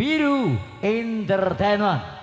Biru Entertainment.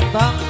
goodbye.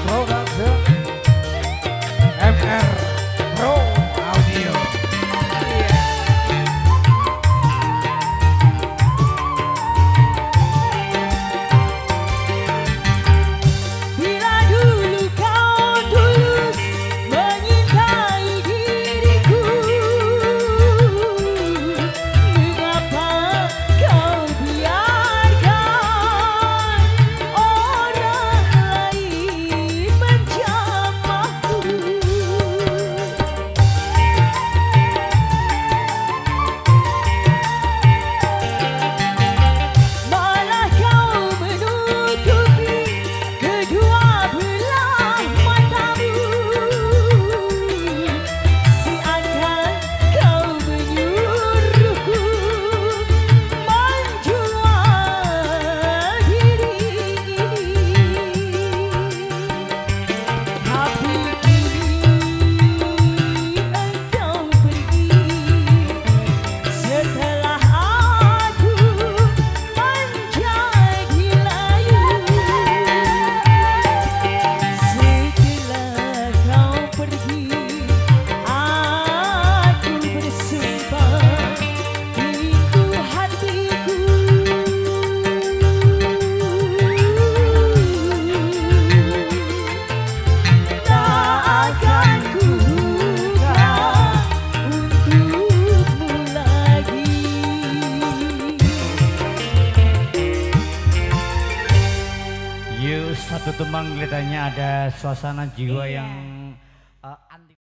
Satu tumbang kelihatannya ada suasana jiwa yang